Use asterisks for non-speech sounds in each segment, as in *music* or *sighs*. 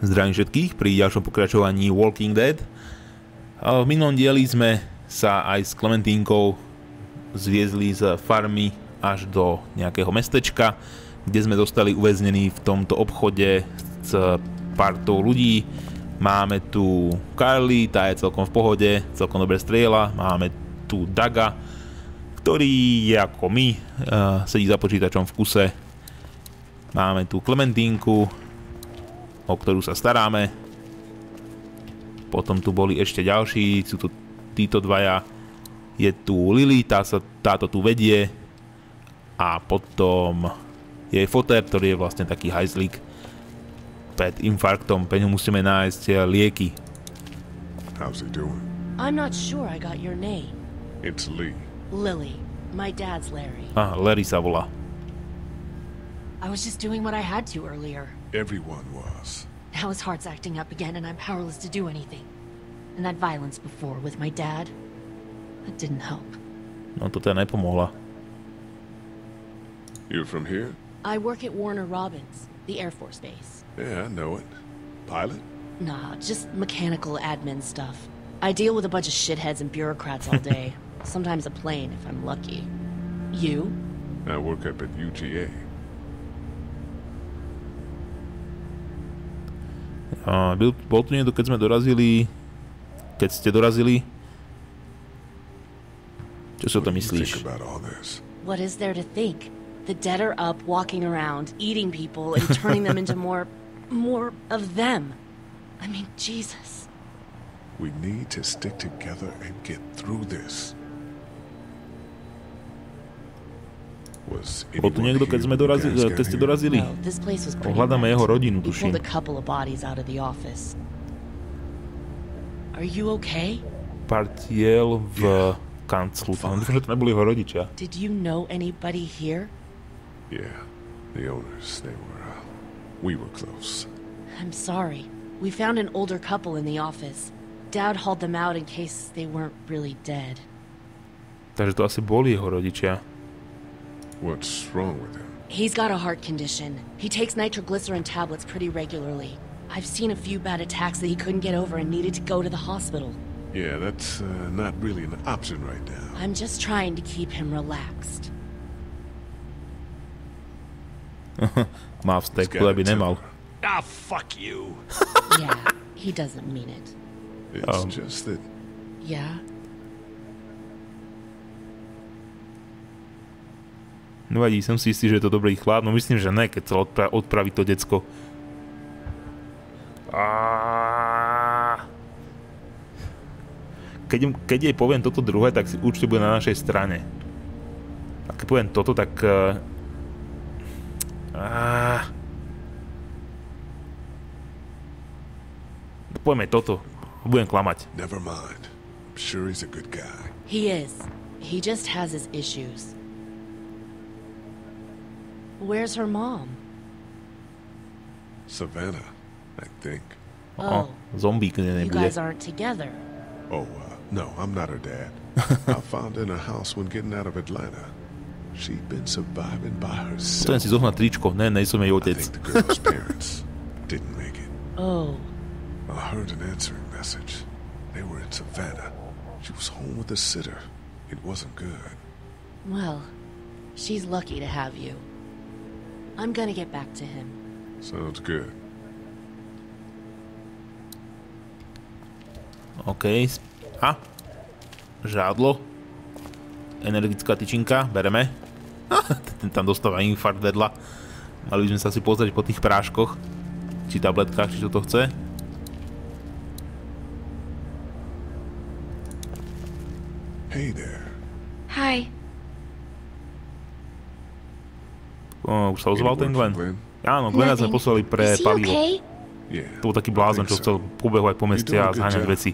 Zdravím všetkých pri ďalšom pokračovaní Walking Dead. V minulom dieli sme sa aj s Klementínkou zviezli z farmy až do nejakého mestečka, kde sme dostali uväznení v tomto obchode s partou ľudí. Máme tu Carly, tá je celkom v pohode, celkom dobre strieľa. Máme tu Daga, ktorý je ako my, sedí za počítačom v kuse. Máme tu Klementínku, o ktorú sa staráme. Potom tu boli ešte ďalší, sú tu títo dvaja. Je tu Lily, tá sa, táto tu vedie. A potom je fotér, ktorý je vlastne taký hajzlík. Pred infarktom, pre ňu musíme nájsť eh, lieky. How's he doing? I'm not sure I got your name. It's Lee. Lily. My dad's Larry. Aha, Larry sa volá. I was just doing what I had to earlier. Everyone was. Now his heart's acting up again and I'm powerless to do anything. And that violence before with my dad, that didn't help. No to teda nepomohla. You're from here? I work at Warner Robins, the Air Force Base. Yeah, I know it. Pilot? Nah, just mechanical admin stuff. I deal with a bunch of shitheads and bureaucrats all day. *laughs* Sometimes a plane, if I'm lucky. You? I work up at UGA. A byl, bol tu niekto, keď sme dorazili... Keď ste dorazili? Čo si o to What do you myslíš? think about all this? What is there to think? The dead are up, walking around, eating people, and turning them into more. more of them. I mean, Jesus. We need to stick together and get through this. Bol tu niekto, keď sme dorazili, keď ste dorazili? No, Ohľadáme jeho rodinu, tuším. Partiel v kanclu. Tam dúfam, že to neboli jeho rodičia. Did you know anybody here? Yeah, the owners, they were, uh, we were close. I'm sorry. We found an older couple in the office. Dad hauled them out in case they weren't really dead. Takže to asi boli jeho rodičia. What's wrong with him? He's got a heart condition. He takes nitroglycerin tablets pretty regularly. I've seen a few bad attacks that he couldn't get over and needed to go to the hospital. Yeah, that's uh, not really an option right now. I'm just trying to keep him relaxed. *laughs* Má He's vztek, got ktoré a by nemal. temper. Ah, fuck you. *laughs* yeah, he doesn't mean it. It's Um. just that Yeah? No vadí, som si istý, že je to dobrý chlap, no myslím, že ne, keď sa odpra- odpraví to decko. A... Keď, keď jej poviem toto druhé, tak si určite bude na našej strane. A keď poviem toto, tak... Uh... A... Povieme toto. Budem klamať. never mind. I'm sure he's a good guy. He is. He just has his issues. Where's her mom? Savannah, I think. Oh, Oh, zombík you guys aren't together. Oh, uh, no, I'm not her dad. *laughs* I found her in a house when getting out of Atlanta. She'd been surviving by Chcem herself. si zohnať tričko. Ne, nej som jej I think the girl's parents didn't make it. Oh, I heard an answering message. They were in Savannah. She was home with a sitter. It wasn't good. well, she's lucky to have you. I'm gonna get back to him. Sounds good. OK. A? Žádlo. Energická tyčinka, bereme. *laughs* Ten tam dostáva infarkt vedľa. Mali by sme sa si pozrieť po tých práškoch. Či tabletkách, či čo to chce. Hey there. O, už sa ozval ten Glenn? Áno, Glena sme poslali pre palivo. To bol taký blázon, čo chcel pobehovať po meste a zháňať veci.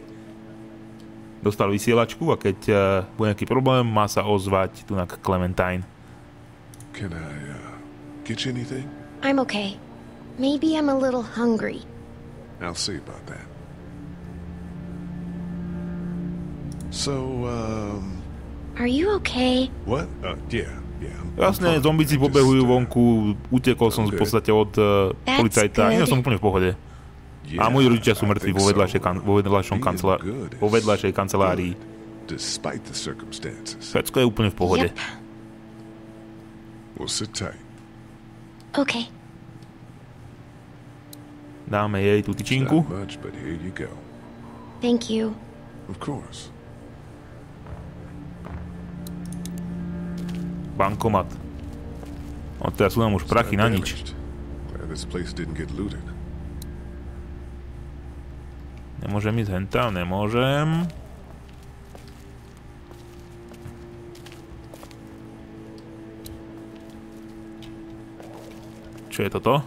Dostal vysielačku a keď uh, bude nejaký problém, má sa ozvať tu na Clementine. Can I, uh, get you anything? I'm okay. Maybe I'm a little hungry. I'll see about that. So, um, Are you okay? what? Uh, yeah, Jasne, zombici pobehujú vonku, utekol som v podstate od uh, policajta, iné som úplne v pohode. A moji rodičia sú mŕtvi vo vedľajšej, kan- vo vedľajšej, kancelá- vo vedľajšej kancelárii. Všetko je úplne v pohode. Okay. Dáme jej tú tyčinku. Thank you. Of course. Bankomat. No teraz sú nám už prachy na nič. Nemôžem ísť henta, nemôžem. Čo je toto?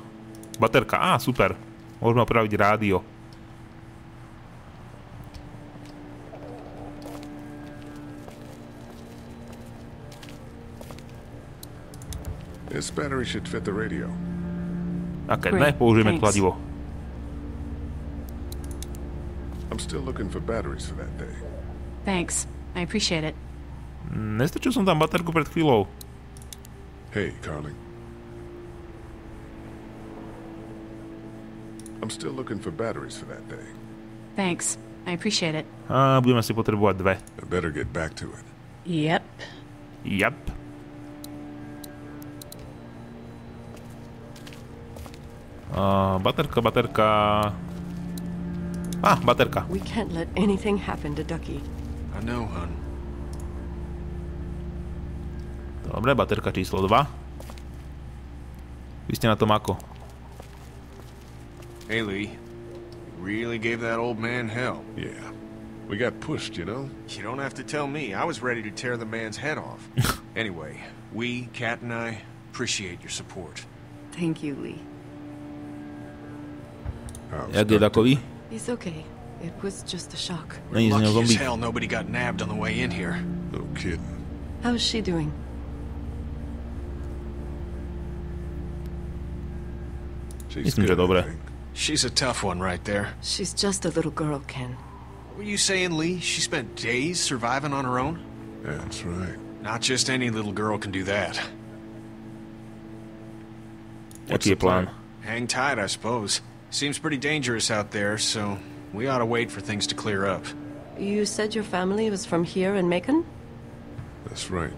Baterka, á, super. Môžeme opraviť rádio. This battery should fit the radio. A keď Great, ne, použijeme thanks. kladivo. I'm still looking for batteries for that day. Thanks. I appreciate it. Mm, nestačil som tam baterku pred chvíľou. Hey, Carley. I'm still looking for batteries for that day. Thanks. I appreciate it. A budeme si potrebovať dve. I better get back to it. Yep. Jap. Uh, A, baterka, baterka. Á, ah, baterka. We can't let anything happen to Ducky. I know, hun. Dobre, baterka číslo 2. Vy ste na tom ako? Hey, Lee. Really gave that old man hell. Yeah. We got pushed, you know? You don't have to tell me. I was ready to tear the man's head off. *laughs* anyway, we, Kat and I, appreciate your support. Thank you, Lee. How's Jak je Duck takový? He's okay. It was just a shock. Není z něho Lucky as zombík. hell nobody got nabbed on the way in here. doing? No kidding. How's she doing? She's Myslím, good, I She's a tough one right there. She's just a little girl, Ken. What were you saying, Lee, she spent days surviving on her own? That's right. Not just any little girl can do that. Jaký je plán? Hang tight, I suppose. Seems pretty dangerous out there, so we ought to wait for things to clear up. You said your family was from here in Macon? That's right.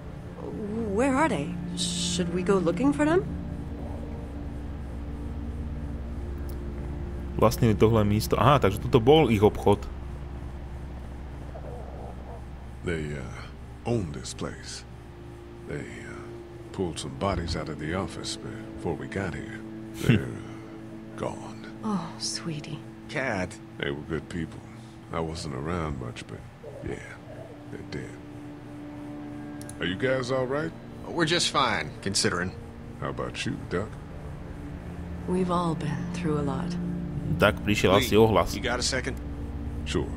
Where are they? Should we go looking for them? Vlastnili tohle místo. Aha, takže toto bol ich obchod. They uh, own this place. They uh, pulled some bodies out of the office before we got here. *laughs* They're uh, gone. Oh, sweetie. Cat, They were good people. I wasn't around much, but yeah, they're dead. Are you guys all right? we're just fine, considering. How about you, Duck? We've all been through a lot. Tak prišiel asi Lee, ohlas. You got a second? Sure.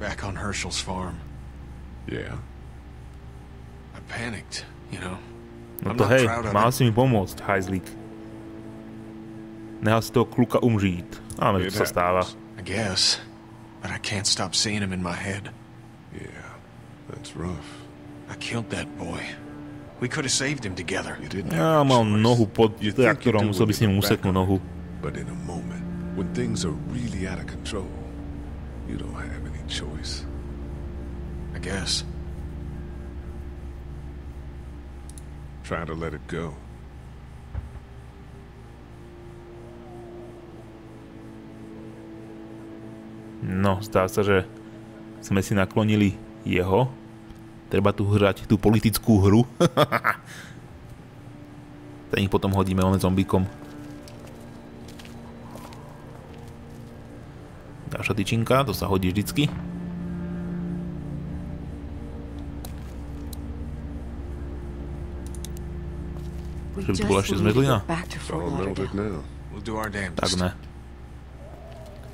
Back on Hershel's farm. Yeah. I panicked, you know. No to hej, mal si mi pomôcť, hajzlík. Nehal si toho kluka umžiť. It to sa stáva. I guess. But I can't stop seeing him in my head. Yeah. That's rough. I killed that boy. We could have saved him together. You didn't Ja have a mal nohu pod reaktorom, musel by si mu useknúť nohu. But in a moment, when things are really out of control, you don't have any choice. I guess. Try to let it go. No, zdá sa, že sme si naklonili jeho. Treba tu hrať tú politickú hru. *laughs* Ten ich potom hodíme on zombíkom. Ďalšia tyčinka, to sa hodí vždycky. Že by to bola ešte our Tak ne.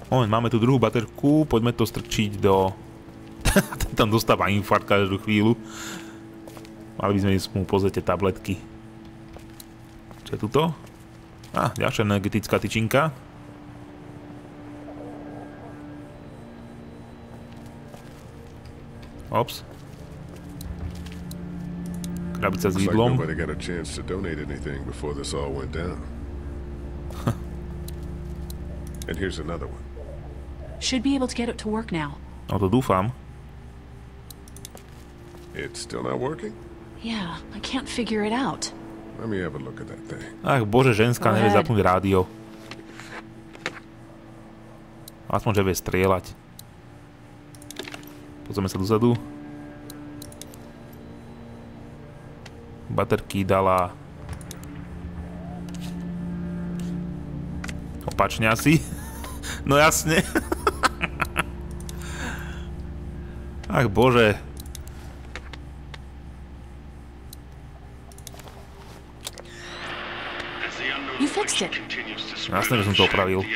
Moment, máme tu druhú baterku, poďme to strčiť do... *laughs* Tam dostáva infarkt každú chvíľu. Mali by sme mu pozrieť tie tabletky. Čo je tuto? Á, ďalšia energetická tyčinka. Ops krabica s jídlom. And here's another one. Should be able to get it to work now. No to dúfam. It's still not working? Yeah, I can't figure it out. Let me have a look at that thing. Ach bože, ženská nevie zapnúť rádio. Aspoň, že vie strieľať. Pozrieme sa dozadu. Baterky dala... Opačne asi. *laughs* No jasne. *laughs* Ach bože. It. Jasné, že som to opravil.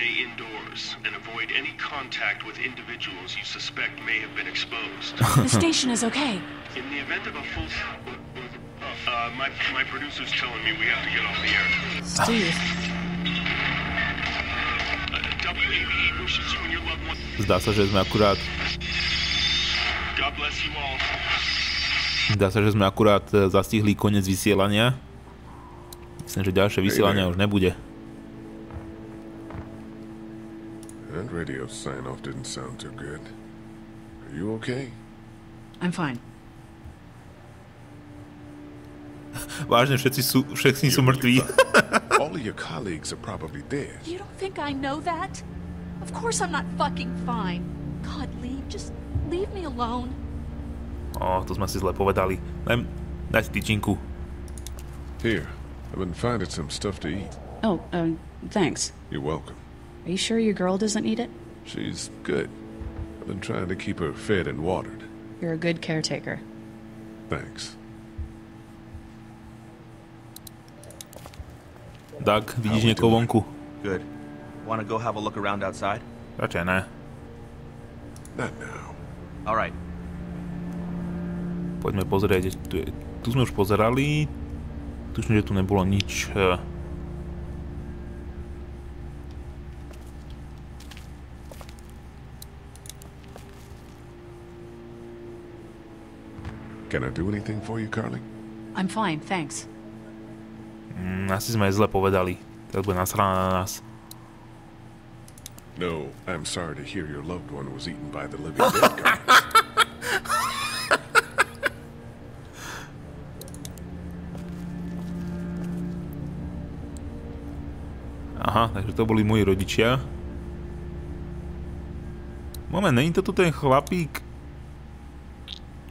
Stay indoors and avoid any contact with individuals you suspect may have been exposed. *laughs* The station is okay. In the event of a full... Uh, my, my producer's telling me we have to get off the air. Steve, Uh, WABE wishes you and your loved ones... Zdá sa, že sme akurát... God bless you all. Zdá sa, že sme akurát e, zastihli koniec vysielania. Myslím, že ďalšie vysielania už nebude. That radio sign-off didn't sound too good. Are you okay? I'm fine. Vážne, všetci sú, všetci sú mŕtvi. All of your colleagues are probably dead. You don't think I know that? Of course I'm not fucking fine. God, leave. Just leave me alone. Ó, to sme si zle povedali. Daj, daj si tyčinku. Here, I've been finding some stuff to eat. Oh, uh, thanks. You're welcome. Are you sure your girl doesn't need it? She's good. I've been trying to keep her fed and watered. You're a good caretaker. Thanks. Doug, vidíš we niekoho doing? vonku? Good. Want to go have a look around outside? Radšej ne. Not now. All right. Poďme pozrieť. Tu, je, tu sme už pozerali. Tuším, že tu nebolo nič. Can I do anything for you, Carly? I'm fine, thanks. Mm, asi sme zle povedali. Teraz bude nasraná na nás. No, I'm sorry to hear your loved one was eaten by the living dead guys. *laughs* Aha, takže to boli moji rodičia. Moment, není to tu ten chlapík,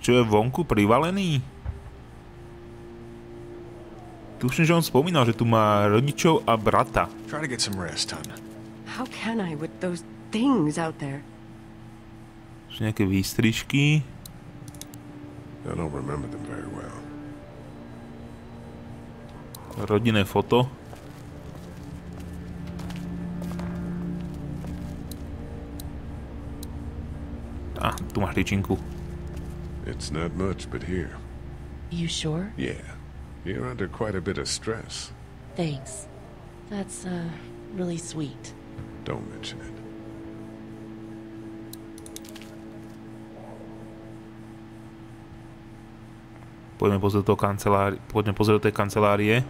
čo je vonku privalený? Tuším, že on spomínal, že tu má rodičov a brata. Try to get some rest, hon. How can I with those things out there? Sú nejaké výstrižky. I don't remember them very well. Rodinné foto. A, tu máš tyčinku. It's not much, but here. You sure? Yeah. You're under quite a bit of stress. Thanks. That's, uh, really sweet. Don't mention it. Poďme pozrieť do kancelárie. Poďme pozrieť do tej kancelárie.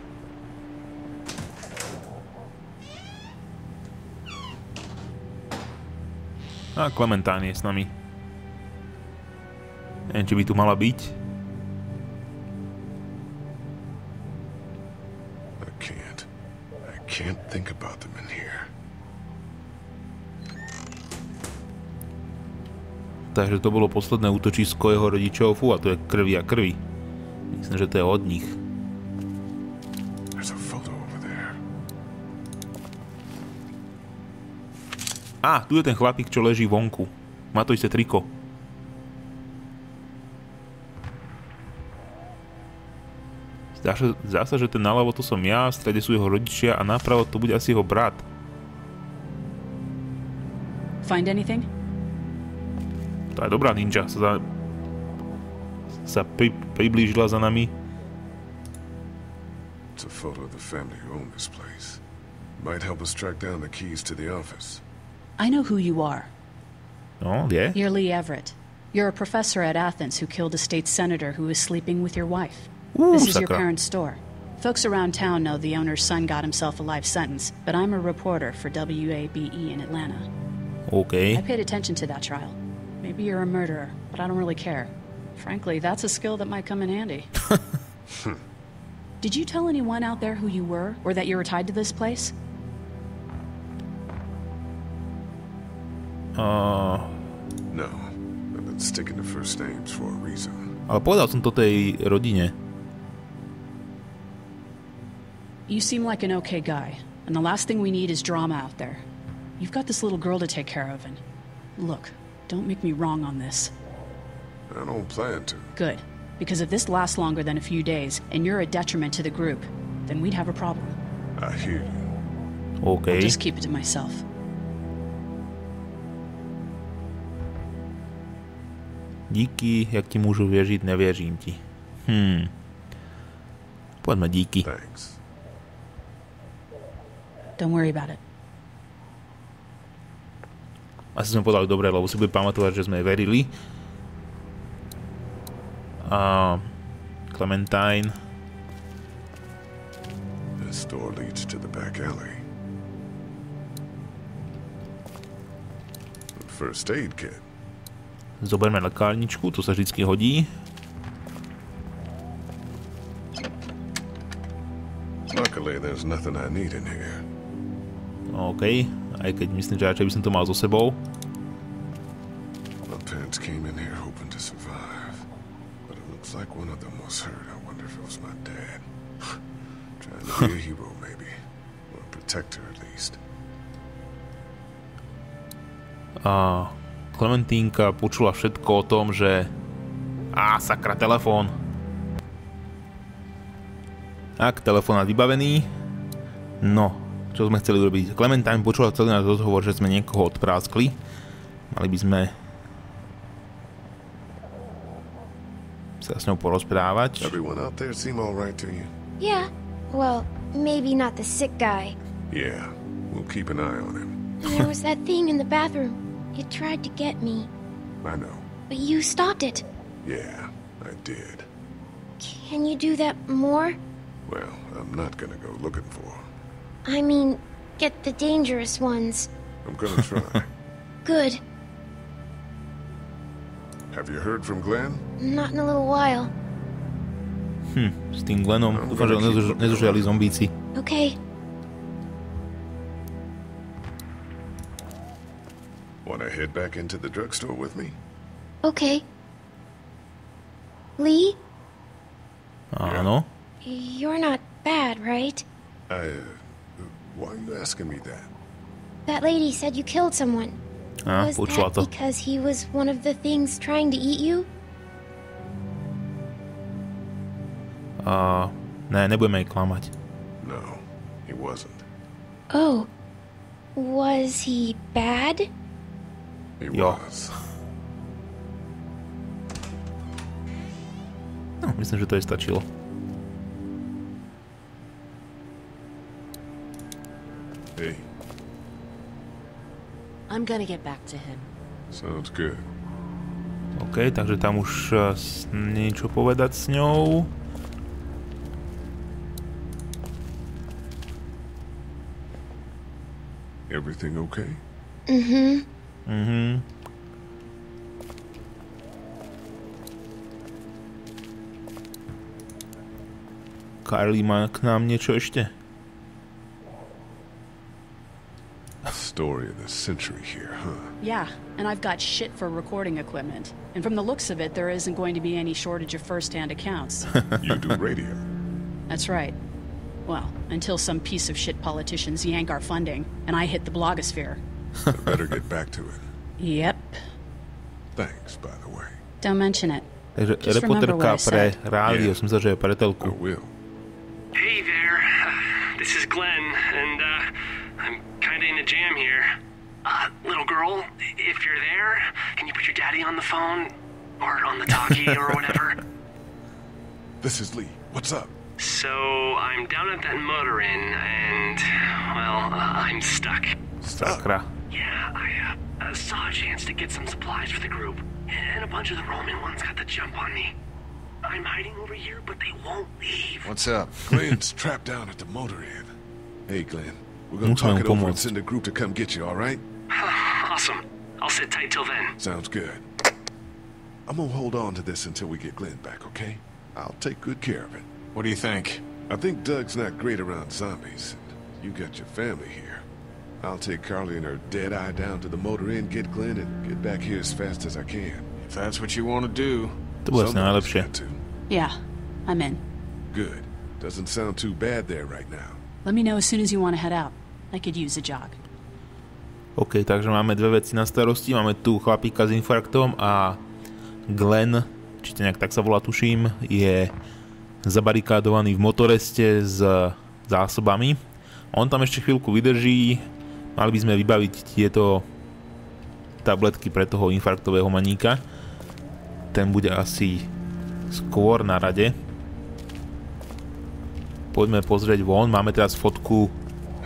A Clementine je s nami. Neviem, či by tu mala byť. I can't. I can't think about them in here. Takže to bolo posledné útočisko jeho rodičov. Fú, a to je krvi a krvi. Myslím, že to je od nich. Á, tu je ten chlapík, čo leží vonku. Má to isté triko. Zdá sa, zdá sa, že ten naľavo to som ja, v strede sú jeho rodičia a napravo to bude asi jeho brat. Find anything? To je dobrá ninja, sa, za, sa pri, priblížila za nami. Photo of the family who own this place. Might help us track down the keys to the office. I know who you are. No, vie? You're Lee Everett. You're a professor at Athens who killed a state senator who was sleeping with your wife. Ú, this is your parents' store. Folks around town know the owner's son got himself a life sentence, but I'm a reporter for WABE in Atlanta. OK. I paid attention to that trial. Maybe you're a murderer, but I don't really care. Frankly, that's a skill that might come in handy. *laughs* Did you tell anyone out there who you were, or that you were tied to this place? Uh, No. I've been sticking to first names for a reason. ale povedal som to tej rodine. You seem like an okay guy, and the last thing we need is drama out there. You've got this little girl to take care of, and look, don't make me wrong on this. I don't plan to. Good, because if this lasts longer than a few days, and you're a detriment to the group, then we'd have a problem. I hear you. OK. I'll just keep it to myself. Díky, jak ti můžu věřit, nevěřím ti. Hm. Poďme díky. Thanks. Don't worry about it. Asi sme povedali dobre, lebo si bude pamatovať, že sme verili. A Clementine. This door leads to the back alley. First aid kit. Zoberme lekárničku, to sa vždycky hodí. Luckily, there's nothing I need in here. OK, aj keď myslím, že radšej by som to mal so sebou. Like one of them was hurt. I wonder if it was my dad. *sighs* Trying to be a hero, maybe. Or a protector, at least. A Klementínka počula všetko o tom, že... Á, sakra, telefón. Tak, telefonát vybavený. No, čo sme chceli urobiť? Clementine počula celý náš rozhovor, že sme niekoho odpráskli. Mali by sme sa s ňou porozprávať. Everyone out there seem all right to you? Yeah. Well, maybe not the sick guy. Yeah, we'll keep an eye on him. There was that thing in the bathroom. It tried to get me, I know. but you stopped it. Yeah, I did. Can you do that more? Well, I'm not gonna go looking for him. I mean, get the dangerous ones. I'm gonna try. *laughs* Good. Have you heard from Glenn? Not in a little while. Hm, s tým Glennom. Dúfam, že ho nezuž- nezužiali zombíci. Okay. Wanna head back into the drugstore with me? Okay. Lee, Áno. you're not bad, right? I, uh, why are you asking me that? That lady said you killed someone. Á, was that because he was one of the things trying to eat you? A ne, nebudeme jej klamať. No, he wasn't. Oh. Was he bad? He Jo. was. No, myslím, že to jej stačilo. Hey. I'm gonna get back to him. Sounds good. Także tam już nie nic opowiadać z nią. Everything okay? Mhm. Mhm. Carly ma k nám něco ještě. Story of the century here, huh? Yeah, and I've got shit for recording equipment. And from the looks of it, there isn't going to be any shortage of first-hand accounts. *laughs* You do radio. That's right. Well, until some piece of shit politicians yank our funding, and I hit the blogosphere. I better get back to it. Yep. Thanks, by the way. Don't mention it. Just remember reporterka what I pre said. rádio, Yeah. som myslel, že je pre I will. Little if you're there, can you put your daddy on the phone? Or on the talkie or *laughs* whatever? This is Lee. What's up? So, I'm down at that motor inn, and, well, uh, I'm stuck. Stop. Sakra. Yeah, I uh, uh, saw a chance to get some supplies for the group, and a bunch of the Roman ones got the jump on me. I'm hiding over here, but they won't leave. What's up? Glenn's *laughs* trapped down at the motor inn. Hey, Glenn. We're gonna talk mu it over and send a group to come get you, all right? Awesome. I'll sit tight till then. Sounds good. I'm gonna hold on to this until we get Glenn back, okay? I'll take good care of it. What do you think? I think Doug's not great around zombies. You got your family here. I'll take Carley and her dead eye down to the motor inn, get Glenn, and get back here as fast as I can. If that's what you want to do. To bude asi Somebody's najlepšie. got to. Yeah, I'm in. Good. Doesn't sound too bad there right now. Let me know as soon as you want to head out. I could use a jog. OK, takže máme dve veci na starosti. Máme tu chlapíka s infarktom a Glenn, či to nejak tak sa volá, tuším, je zabarikádovaný v motoreste s zásobami. On tam ešte chvíľku vydrží. Mali by sme vybaviť tieto tabletky pre toho infarktového maníka. Ten bude asi skôr na rade. Poďme pozrieť von. Máme teraz fotku,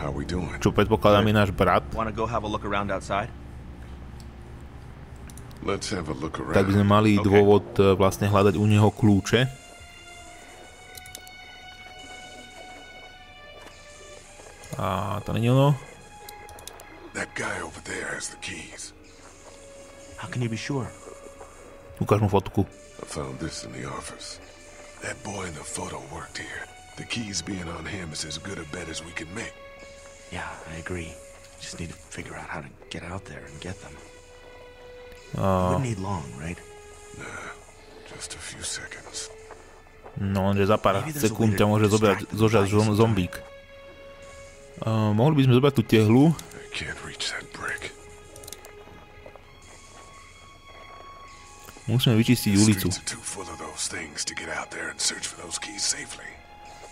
How we doing? čo predpokladám je náš brat. Want to go have a look around outside? Let's have a look tak by sme around. mali OK. dôvod e, vlastne hľadať u neho kľúče. A to není ono. That guy over there has the keys. How can you be sure? Ukáž mu fotku. I found this in the office. That boy in the photo worked here. The keys being on him is as good a bet as we can make. Yeah, I agree. Just need to figure out how to get out there and get them. A, Wouldn't need long, right? Nah, just a few seconds. no lenže za pár Maybe a sekúnd way ťa môže zobrať, distract the zožať device. zom, zombík. A, mohli by sme zobrať tú tehlu. I can't reach that brick. Musíme vyčistiť The ulicu. streets are too full of those things to get out there and search for those keys safely.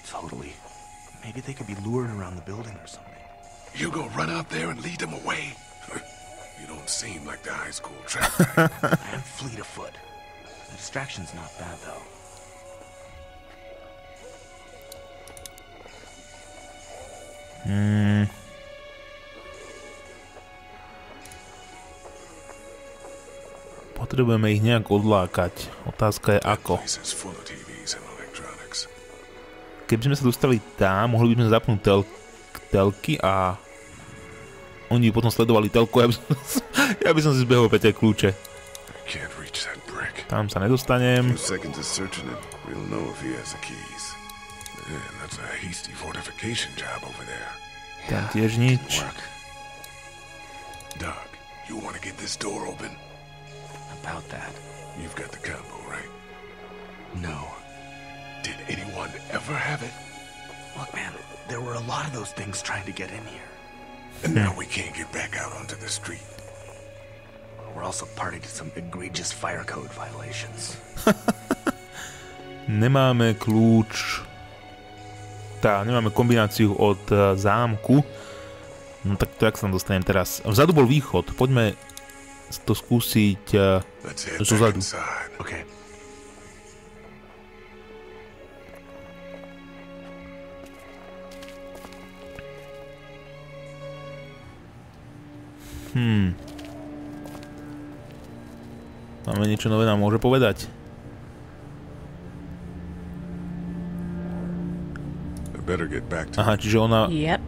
Totally. Maybe they could be lured around the building or something. You gonna run out there and lead them away? *laughs* you don't seem like the high school *laughs* trap guy. I am fleet of foot. The distraction's not bad, though. Mm. Potrebujeme ich nejak odlákať. Otázka je ako. Place is full of TVs and electronics. Keby sme sa dostali tam, mohli by sme zapnúť tel- telky a oni by potom sledovali telku. Ja by som, *laughs* ja by som si zbehol pre tie kľúče. Tam sa nedostanem. Tam tiež nič. Doug, you want to get this door open? About that. You've got the combo, right? No. Did anyone ever have it? Look, man, there were a lot of those things trying to get in here. And now we can't get back out onto the street. We're also party to some egregious fire code violations. *laughs* Nemáme kľúč. Tá, nemáme kombináciu od eh, zámku. No tak to jak sa tam dostanem teraz? Vzadu bol východ. Poďme to skúsiť zo zadu. inside. Hmm. Máme niečo nové nám môže povedať. Aha, čiže ona... Yep.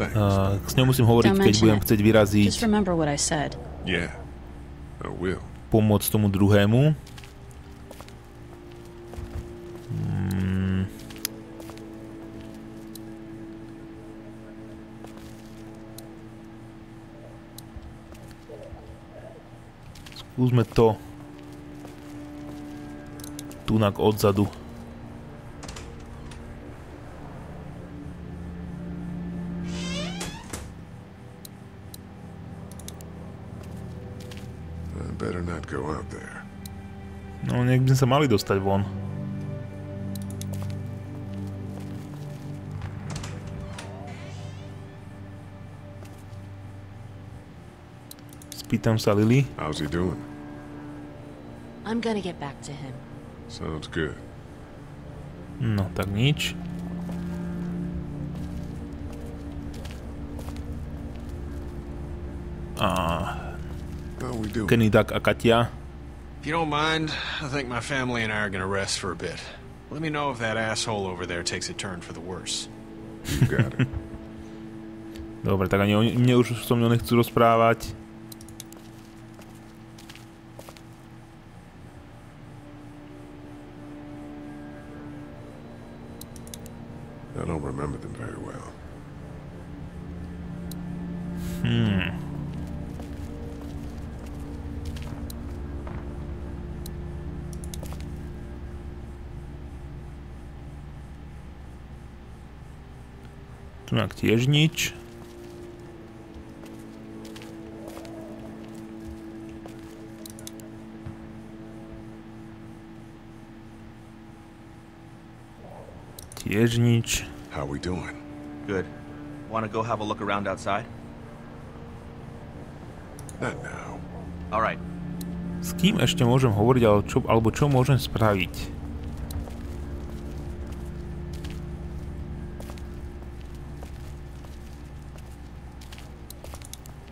Uh, s ňou musím hovoriť, keď budem chcieť vyraziť... Pomôcť tomu druhému. Skúsme to tunak odzadu. No, nejak by sme sa mali dostať von. Spýtam sa Lilly. How's he doing? I'm gonna get back to him. Sounds good. No, tak nič. A How we doing? Kenny Duck a Katia. If you don't mind, I think my family and I are gonna rest for a bit. Let me know if that asshole over there takes a turn for the worse. You got it. *laughs* Dobre, tak ani oni, mne už so mnou nechcú rozprávať. Tu nak tiež nič. Tiež nič. How we doing? Good. Want to go have a look around outside? Not now. All right. S kým ešte môžem hovoriť, alebo čo, alebo čo môžem spraviť?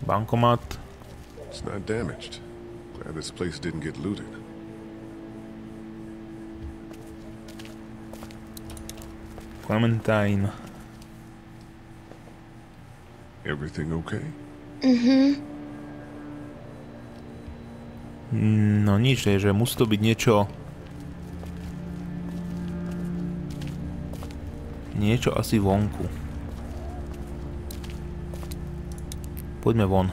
Bankomat. It's not damaged. Glad this place didn't get looted. Clementine. Everything okay? Mm-hmm. No nič, že musí to byť niečo... Niečo asi vonku. Poďme von.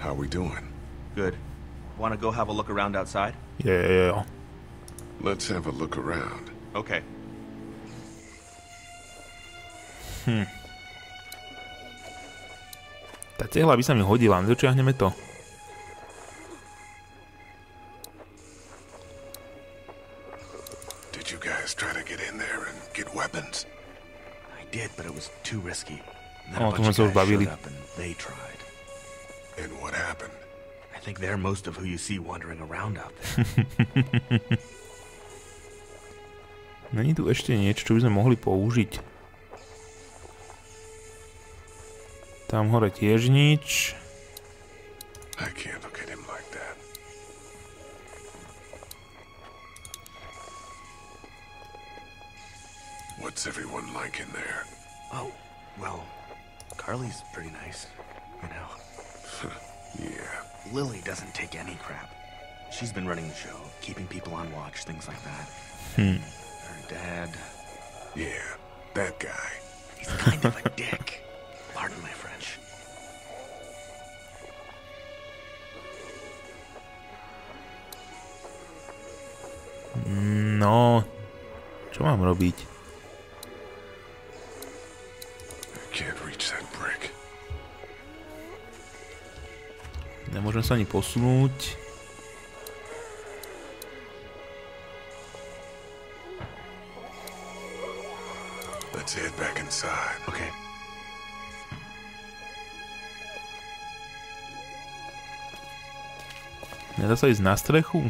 How we doing? Good. Want to go have a look around outside? Jo, jo. Let's have a look around. Okay. Hm. Tá cehla by sa mi hodila, dočiahneme to. Did you guys try to get in there and get weapons? I did, but it was too risky. Then O, a to bunch sme of sa už guys bavili. showed up and they tried. And what happened? I think they're most of who you see wandering around out there. *laughs* Není tu ešte niečo, čo by sme mohli použiť. Tam hore tiež nič. I can't look at him like that. What's everyone like in there? oh, well, Carley's pretty nice, you know. Yeah. Lilly doesn't take any crap. She's been running the show, keeping people on watch, things like that. Hmm. Her dad, Yeah. That guy. he's kind of a *laughs* dick. Pardon my French. No, čo mám robiť? Nemôžem sa ani posunúť. Let's head back inside. Okay. Nedá sa ísť na strechu?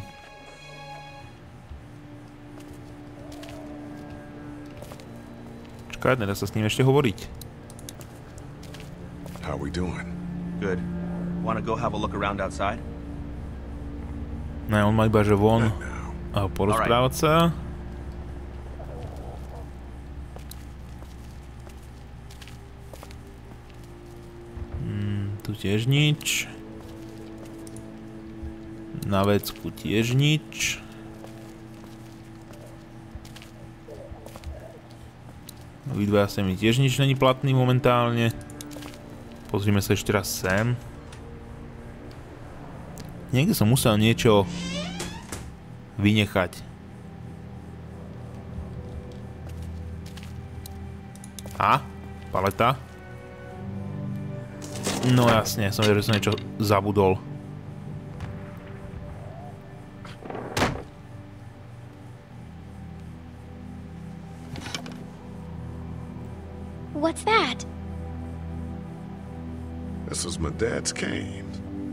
Čakaj, nedá sa s ním ešte hovoriť. How we doing? Good. Want to go have a look around outside? Ne, on má iba, že von a porozprávať sa. Mm, tu tiež nič. Na vecku tiež nič. Obidvaja sa mi tiež nič není platný momentálne. Pozrime sa ešte raz sem. Niekde som musel niečo vynechať. A? Paleta? No jasne, som vedel, že som niečo zabudol. What's that? This was my dad's cane.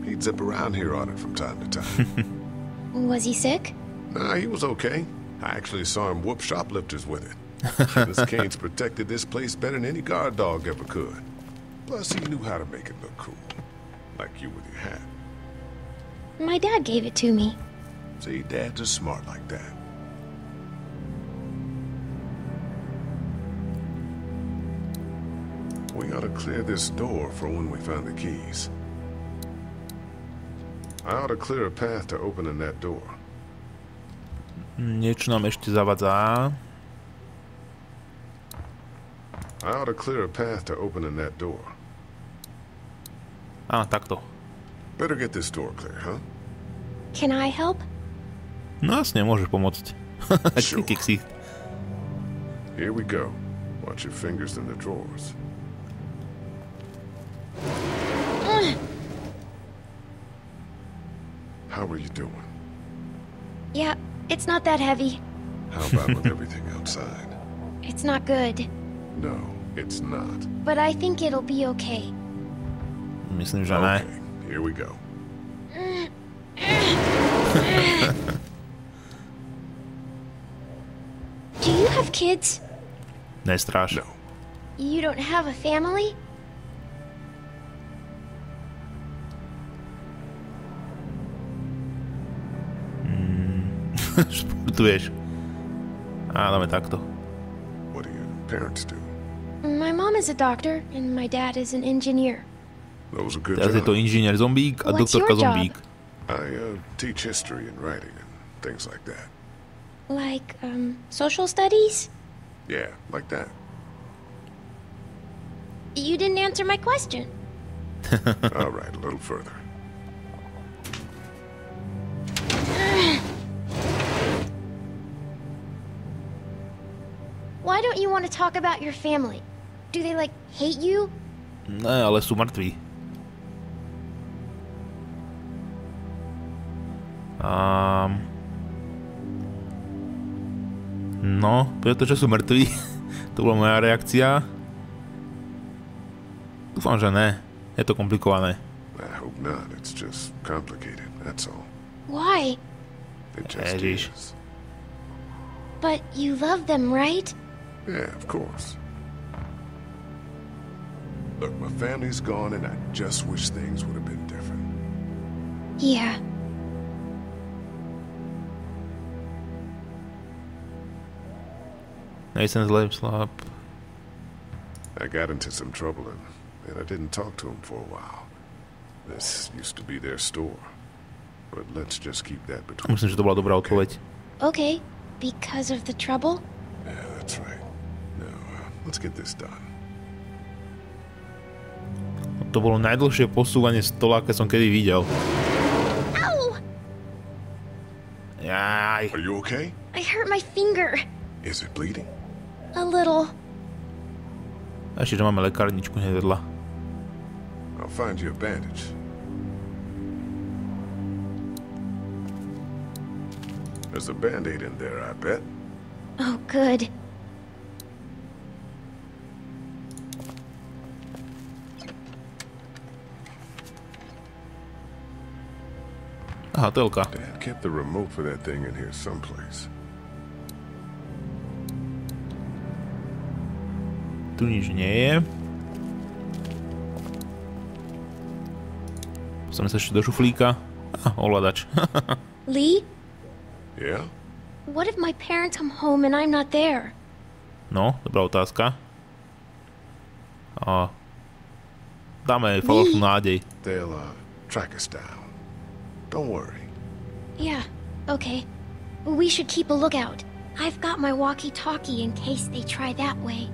He'd zip around here on it from time to time. *laughs* Was he sick? nah, he was okay. I actually saw him whoop shoplifters with it. *laughs* this cane's protected this place better than any guard dog ever could. Plus, he knew how to make it look cool. Like you with your hat. My dad gave it to me. See, dads are smart like that. We ought to clear this door for when we find the keys. I ought to clear a path to opening that door. Niečo nám ešte zavadzá. I ought to clear a path to opening that door. Á, takto. Better get this door clear, huh? Can I help? No jasne, môžeš pomôcť. *laughs* Sure. Here we go. Watch your fingers in the drawers. How are you doing? Yeah, it's not that heavy. How about with everything outside? *laughs* It's not good. No, it's not. But I think it'll be okay. Myslím, že ne. Okay, here we go. Do you have kids? Nestráš. No. You don't have a family? *laughs* Športuješ. Á, dáme takto. What do your parents do? My mom is a doctor, and my dad is an engineer. Those are good Teraz je to jobs. inžinier zombík a What's doktorka your job? zombík. I uh, teach history and writing and things like that. Like, um, social studies? Yeah, like that. You didn't answer my question. *laughs* All right, a little further. Why don't you want to talk about your family? Do they, like, hate you? Ne, ale sú mŕtvi. Um, no, pretože sú mŕtvi. *laughs* to bola moja reakcia. Dúfam, že ne. Je to komplikované. I hope not. It's just complicated, that's all. Why? It just Ježiš. is. But you love them, right? Yeah, of course. Look, my family's gone and I just wish things would have been different. Yeah. Nathan's Slap Slap. I got into some trouble and, and I didn't talk to them for a while. This used to be their store. But let's just keep that between Myslím, že to bola dobrá odpoveď. Okay. Because of the trouble? Yeah, that's right. Now, let's get this done. To bolo najdlhšie posúvanie stola, aké som kedy videl. Ow! Jaj. Are you okay? I hurt my finger. Is it bleeding? A little. Ešte, že máme lekárničku hneď vedľa. I'll find you a bandage. There's a band-aid in there, I bet. Oh, good. Aha, telka. Dad kept the remote for that thing in here someplace. Tu nič nie je. Postavme sa ešte do šuflíka. Ah, ovládač. *laughs* Lee, Yeah? what if my parents come home and I'm not there? no, dobrá otázka. A dáme falošnú nádej. They'll, uh, track us down. Don't worry. Yeah, okay. We should keep a lookout. I've got my walkie-talkie in case they try that way.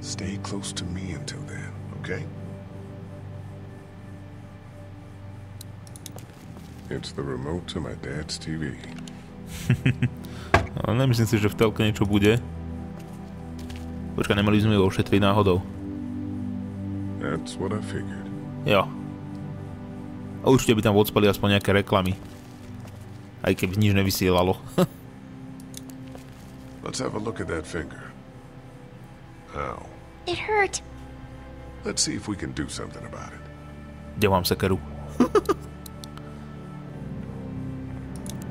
Stay close to me until then, okay? It's the remote to my dad's TV. *laughs* Ale nemyslím si, že v telke niečo bude. Počkaj, nemali by sme ju ošetriť náhodou. That's what I figured. Jo. A určite by tam odspali aspoň nejaké reklamy. Aj keby nič nevysielalo. *laughs* Let's have a look at that finger. Ow. It hurt. Let's see if we can do something about it. Kde mám sekeru? *laughs*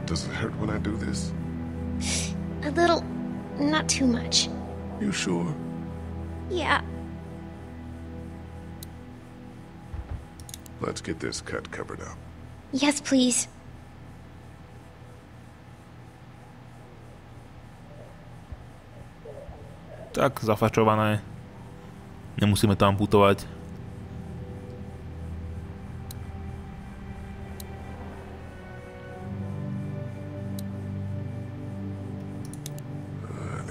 Does it hurt when I do this? A little, not too much. You sure? Yeah, Let's get this cut covered up. Yes, please. Tak, zafačované. Nemusíme tam putovať. Uh,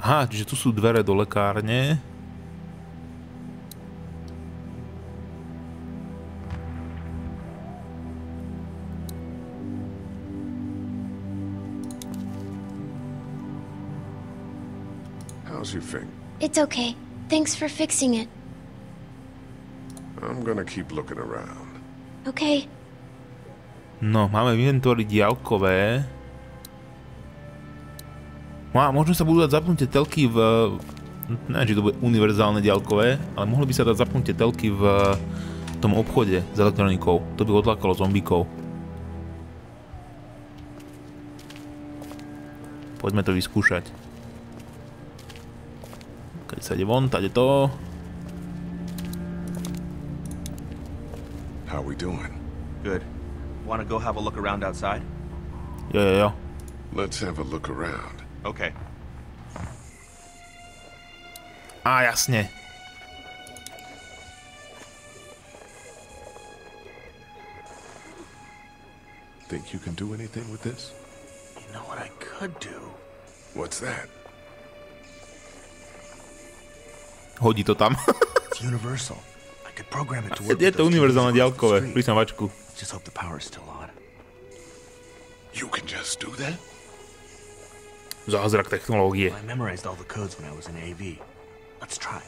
Aha, čiže tu sú dvere do lekárne. Finger? It's okay. Thanks for fixing it. I'm gonna keep looking around. Okay. No, máme v inventóri. No a možno sa budú dať zapnutie telky v... Neviem, či to bude univerzálne diálkové, ale mohli by sa dať zapnutie telky v tom obchode s elektronikou. To by odlákalo zombíkov. Poďme to vyskúšať. Keď sa ide von, tade to. How are we doing? Good. Want to go have a look around outside? Jo, jo, jo. Let's have a look around. Okay. Á, jasne. Think you can do anything with this? You know what I could do? What's that? Hodí to tam. It's universal. I could program it to work Je with to univerzálne the diaľkové. street. Prísňavačku. Just hope the power's still on. You can just do that? Zázrak technológie. I memorized all the codes when I was in AV. Let's try.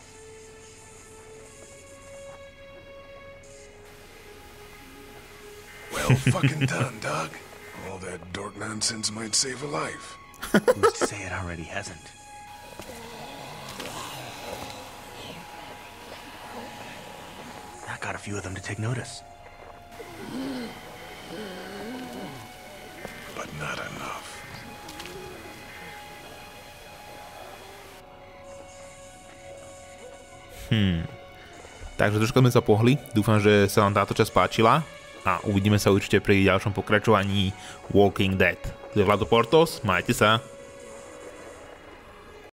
Well *laughs* fucking done, Doug. All that dork nonsense might save a life. Who's *laughs* to say it already hasn't? Got a few of them to take notice. But not enough. Takže troška sme sa pohli. Dúfam, že sa vám táto časť páčila a uvidíme sa určite pri ďalšom pokračovaní Walking Dead. Tu je Vlado Portos, majte sa.